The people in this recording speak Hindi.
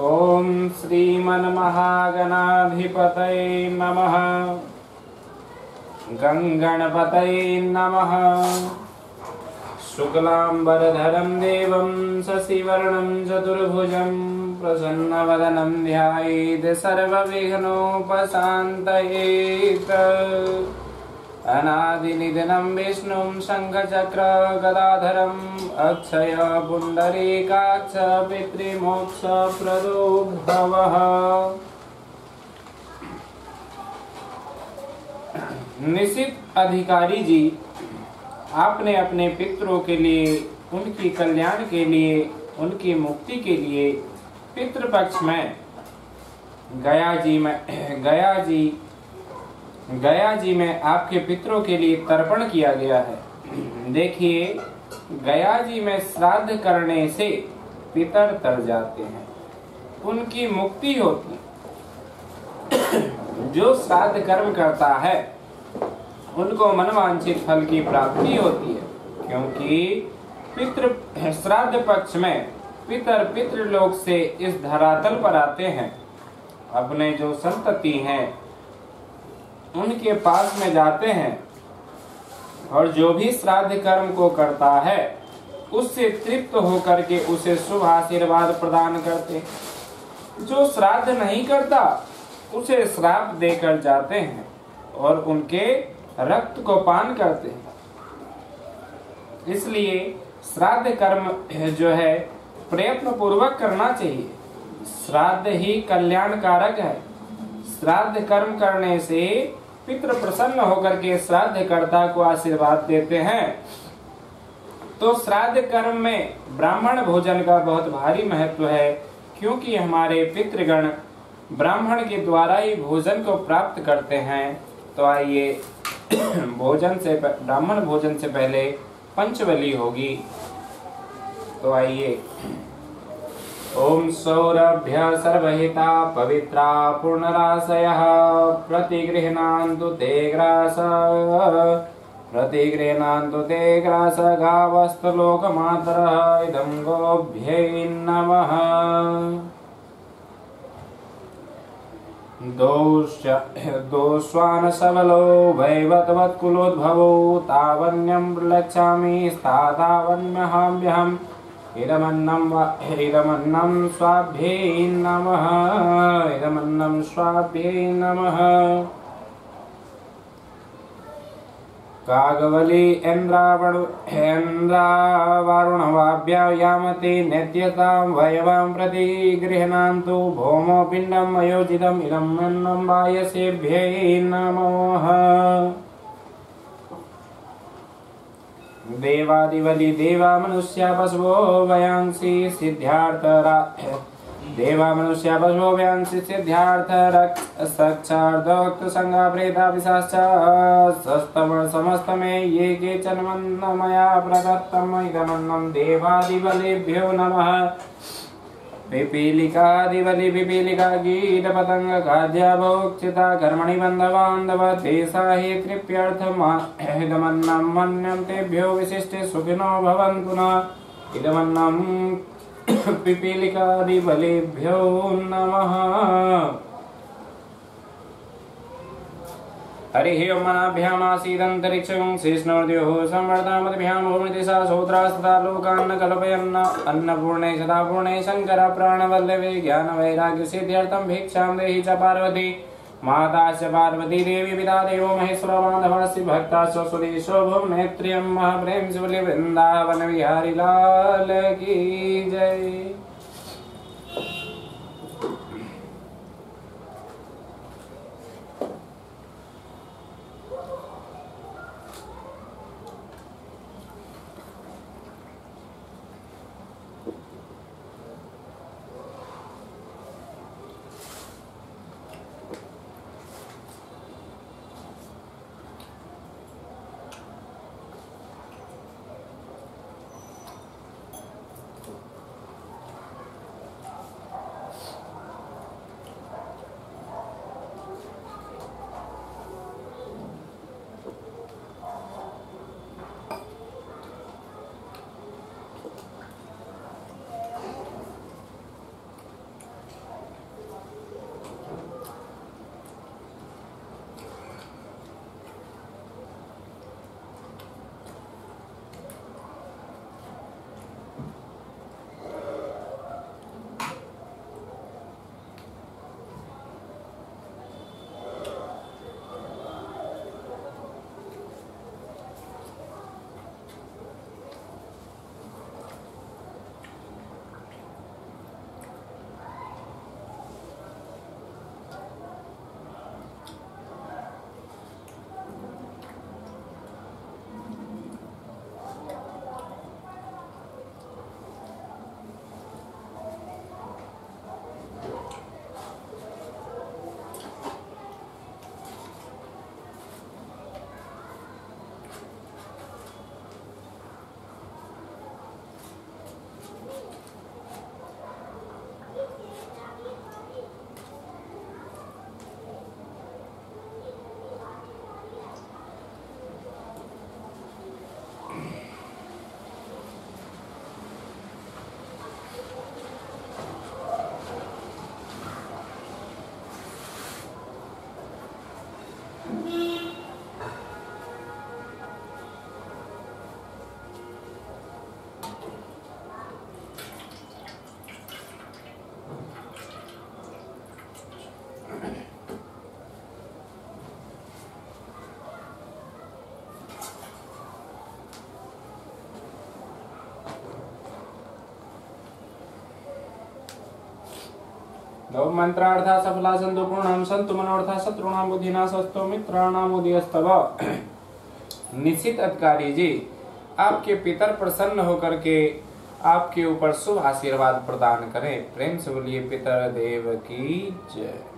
ॐ श्रीमन्महागणाधिपतये नमः। गङ्गणपतये नमः। शुक्लाम्बरधरं देवं शशिवर्णं चतुर्भुजं प्रसन्नवदनं ध्यायेत् सर्वविघ्नोपशान्तयेत् अनादिनिधनं विष्णुं शङ्खचक्र गदाधरम् अक्षय पुण्डरीकाक्ष पितृमोक्षप्रदो भवः निश्चित अधिकारी जी, आपने अपने पितरों के लिए, उनकी कल्याण के लिए, उनकी मुक्ति के लिए पितृपक्ष में गया जी में, गया जी गया जी में आपके पितरों के लिए तर्पण किया गया है। देखिए, गया जी में श्राद्ध करने से पितर तर जाते हैं। उनकी मुक्ति होती। जो श्राद्ध कर्म करता है, उनको मनवांछित फल की प्राप्ति होती है, क्योंकि पितृ, श्राद्ध पक्ष में पितर पितृलोक से इस धरातल पर आते हैं। अपने जो संतति हैं उनके पास में जाते हैं और जो भी श्राद्ध कर्म को करता है, उससे तृप्त होकर के उसे शुभ आशीर्वाद प्रदान करते जो श्राद्ध नहीं करता, उसे श्राप देकर जाते हैं और उनके रक्त को पान करते हैं। इसलिए श्राद्ध कर्म जो है प्रयत्न पूर्वक करना चाहिए। श्राद्ध ही कल्याणकारक है। श्राद्ध कर्म करने से पितृ प्रसन्न होकर के श्राद्ध कर्ता को आशीर्वाद देते हैं। तो श्राद्ध कर्म में ब्राह्मण भोजन का बहुत भारी महत्व है, क्योंकि हमारे पितृगण ब्राह्मण के द्वारा ही भोजन को प्राप्त करते हैं। तो आइए, भोजन से ब्राह्मण भोजन से पहले पंचबली होगी। तो आइए ओम सौरभ्य सर्वहिता पवित्रा पूर्णराशयः, प्रतिगृह्णान्तु ते ग्रास, प्रतिगृह्णान्तु ते ग्रास गावस्तलोकमातरः इदं गोभ्यै नमः। दोष्वान सबलो भैवतवत्कुलोद्भवो तावन्यं प्रलक्षामि स्थातावन्यहाम्यहम् इदमन्नं इदमन्नं स्वाभ्यै नमः। इदमन्नं स्वाभ्यै नमः। कागवली इन्द्रावणु इन्द्रावारुणवाभ्या यामति वयवां प्रति गृह्णान्तु भौमो पिण्डम् अयोजितम् इदम् अन्नं वायसेभ्यै नमः देवादिवलि देवा मनुष्या पशवो वयांसि सिद्ध्यार्थरा देवा मनुष्या पशवो वयांसि सिद्ध्यार्थ रक् सक्षार्धोक्त संगा प्रेता पिशाश्च सस्तम समस्तमे ये केचन मया प्रदत्तम् इदमन्नं देवादिबलेभ्यो नमः। पिपीलिकादिवलि पिपीलिका कीटपतङ्ग कर्मणि बन्धवान्धव देशा हि तृप्यर्थमिदमन्नं मन्यं तेभ्यो विशिष्टे सुखिनो भवन्तु न। इदमन्नं पिपीलिकादिबलिभ्यो नमः। हरिः ओं मनाभ्यामासीदन्तरिक्षं शूद्रास्तथा लोकान्न कल्पयन्न अन्नपूर्णे सदापूर्णे शङ्कर प्राणवल्लभे ज्ञानवैराग्यसिद्ध्यर्थं भिक्षां देहि च पार्वती। माता च पार्वती देवी पिता देवो महेश्वर बान्धवासि भक्ताश्च सुदेशो भुवनेत्र्यं महाप्रेम शिवलि वृन्दावन विहारी लाल की जय। मंत्रार्था सफला संतु पूर्णाम संतु मनोर्था शत्रुणाम बुद्धिनाशस्तो मित्राणाम उदयस्तव। निश्चित अधिकारी जी आपके पितर प्रसन्न होकर के आपके ऊपर शुभ आशीर्वाद प्रदान करें। प्रेम से बोलिए, पितर देव की जय।